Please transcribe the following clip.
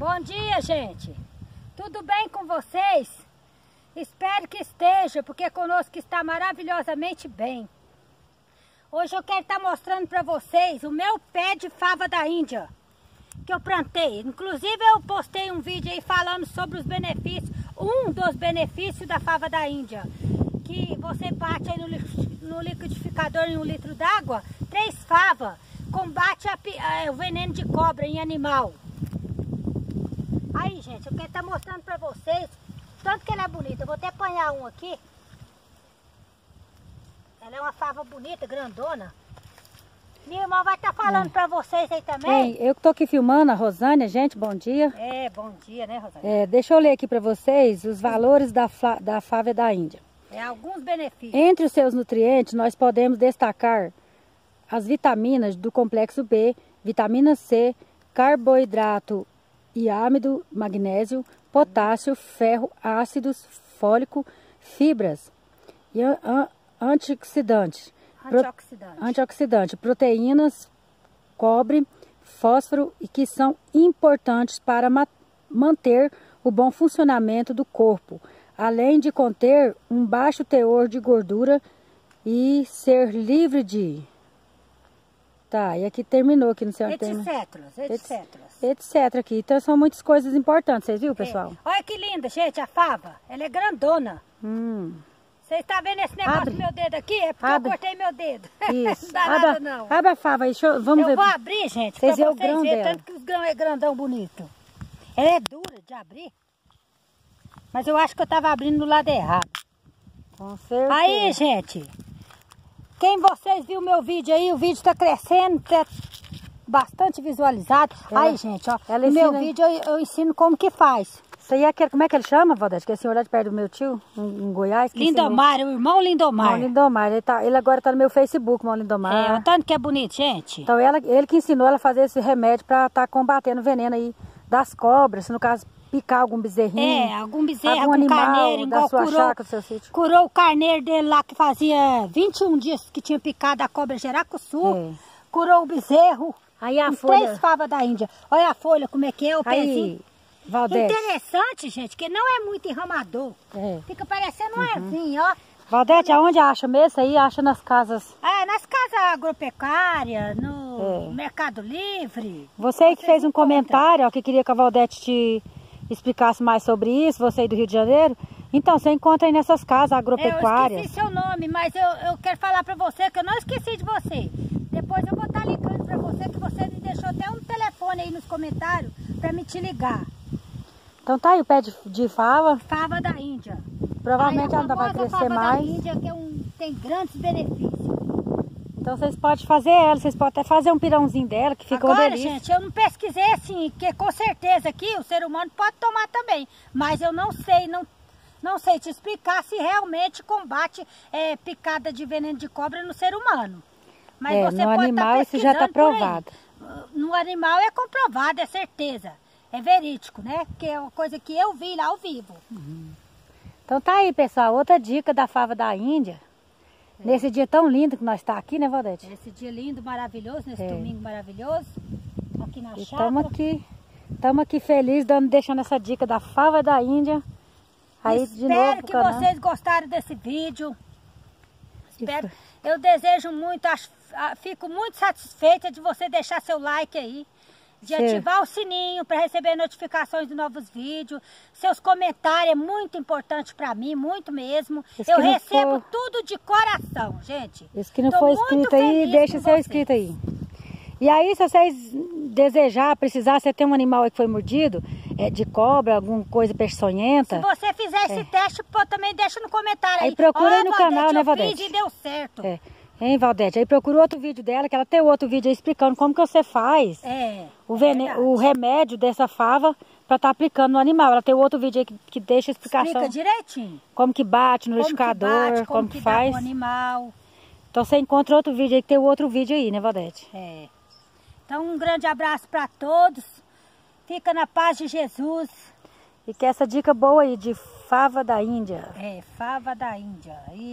Bom dia, gente. Tudo bem com vocês? Espero que esteja, porque conosco está maravilhosamente bem. Hoje eu quero estar mostrando para vocês o meu pé de fava da Índia que eu plantei. Inclusive eu postei um vídeo aí falando sobre os benefícios, um dos benefícios da fava da Índia. Que você bate aí no, liquidificador em um litro d'água, três favas, combate a, a, o veneno de cobra em animal. Aí, gente, eu quero estar tá mostrando para vocês tanto que ela é bonita. Eu vou até apanhar um aqui. Ela é uma fava bonita, grandona. Minha irmã vai estar tá falando é. para vocês aí também. eu que estou aqui filmando, a Rosânia, gente, bom dia. É, bom dia, né, Rosânia? É, deixa eu ler aqui para vocês os valores da, da fava da Índia. É, alguns benefícios. Entre os seus nutrientes, nós podemos destacar as vitaminas do complexo B, vitamina C, carboidrato e ámido, magnésio, potássio, ferro, ácidos, fólico, fibras e antioxidantes. Antioxidante. Pro, antioxidante, proteínas, cobre, fósforo e que são importantes para manter o bom funcionamento do corpo, além de conter um baixo teor de gordura e ser livre de Tá, e aqui terminou aqui no seu etc, etc. Etc aqui. Então são muitas coisas importantes, vocês viram, pessoal? É. Olha que linda, gente, a fava. Ela é grandona. Hum. Você está vendo esse negócio Abre. do meu dedo aqui? É porque Abre. eu cortei meu dedo. Isso. não dá Abra, nada não. Abre a fava aí, eu, vamos eu ver. Eu vou abrir, gente, vocês para vocês verem tanto que os grãos é grandão bonito. Ela é dura de abrir. Mas eu acho que eu estava abrindo no lado errado. Com certeza. Aí, gente, quem vocês viu meu vídeo aí, o vídeo está crescendo, tá bastante visualizado. Ela, aí, gente, ó, ela no meu vídeo eu, eu, ensino como que faz. Isso aí é aquele, como é que ele chama, Valdete? Que é senhor lá de perto do meu tio, em, em Goiás. Lindomar, o irmão Lindomar. Irmão Lindomar, ele, tá, ele agora está no meu Facebook, irmão Lindomar. É, o tanto que é bonito, gente. Então ela, ele que ensinou ela a fazer esse remédio para estar tá combatendo o veneno aí das cobras, no caso picar algum bezerrinho. É, algum bezerro, algum, algum carneiro, da sua curou, chácara, seu sítio. Curou o carneiro dele lá que fazia 21 dias que tinha picado a cobra Jeracuçu. É. Curou o bezerro. Aí a folha... Três favas da Índia. Olha a folha, como é que é, o Aí, pezinho. Valdete. Interessante, gente, que não é muito enramador. É. Fica parecendo um uhum. ervinho, ó. Valdete, aonde acha mesmo? Aí acha nas casas. É, nas casas agropecuárias, no é. Mercado Livre. Você que fez um comentário, ó, que queria que a Valdete te explicasse mais sobre isso, você aí do Rio de Janeiro. Então, você encontra aí nessas casas agropecuárias. Eu esqueci seu nome, mas eu, eu quero falar para você que eu não esqueci de você. Depois eu vou estar ligando para você, que você me deixou até um telefone aí nos comentários para me te ligar. Então tá aí o pé de, de fava. Fava da Índia. Provavelmente ela ainda vai crescer fava mais. Da Índia, que é um, tem grandes benefícios. Então vocês podem fazer ela, vocês podem até fazer um pirãozinho dela, que fica Agora, delícia. gente, eu não pesquisei assim, que com certeza aqui o ser humano pode tomar também. Mas eu não sei, não, não sei te explicar se realmente combate é, picada de veneno de cobra no ser humano. Mas é, você no pode animal tá isso já está provado. No animal é comprovado, é certeza. É verídico, né? Porque é uma coisa que eu vi lá ao vivo. Uhum. Então tá aí, pessoal, outra dica da fava da Índia. Nesse dia tão lindo que nós está aqui, né, Valdete? Nesse dia lindo, maravilhoso, nesse é. domingo maravilhoso, aqui na chácara. Estamos aqui, estamos aqui felizes, dando, deixando essa dica da fava da Índia. Aí Espero de novo que vocês gostaram desse vídeo. Espero. Eu desejo muito, acho, fico muito satisfeita de você deixar seu like aí de Sim. ativar o sininho para receber notificações de novos vídeos. Seus comentários é muito importante para mim, muito mesmo. eu recebo for... tudo de coração, gente. Isso que não Tô foi inscrito aí, deixa seu inscrito aí. E aí, se vocês desejar, precisar, você tem um animal aí que foi mordido, é, de cobra, alguma coisa peçonhenta. Se você fizer esse é. teste, pô, também deixa no comentário aí. Aí procura oh, aí no Valdete, canal, né, Valdete? Eu fiz e deu certo. É. Hein, Valdete? Aí procura outro vídeo dela, que ela tem outro vídeo aí explicando como que você faz é, o, vene... o remédio dessa fava para estar tá aplicando no animal. Ela tem outro vídeo aí que, que deixa a explicação. Explica direitinho. Como que bate no como liquidificador, que bate, como, como que, que faz. animal. Então você encontra outro vídeo aí, que tem outro vídeo aí, né, Valdete? É. Então um grande abraço para todos. Fica na paz de Jesus. E que essa dica boa aí de fava da Índia. É, fava da Índia. E...